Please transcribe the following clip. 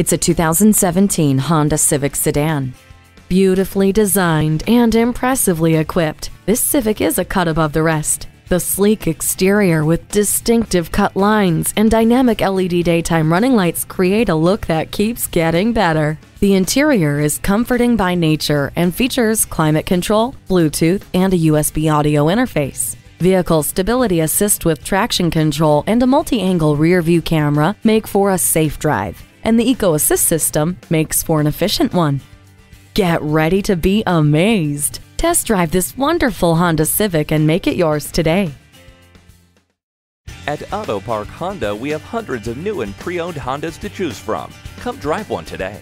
It's a 2017 Honda Civic sedan. Beautifully designed and impressively equipped, this Civic is a cut above the rest. The sleek exterior with distinctive cut lines and dynamic LED daytime running lights create a look that keeps getting better. The interior is comforting by nature and features climate control, Bluetooth, and a USB audio interface. Vehicle stability assist with traction control and a multi-angle rear view camera make for a safe drive, and the Eco Assist system makes for an efficient one. Get ready to be amazed. Test drive this wonderful Honda Civic and make it yours today. At Auto Park Honda, we have hundreds of new and pre owned Hondas to choose from. Come drive one today.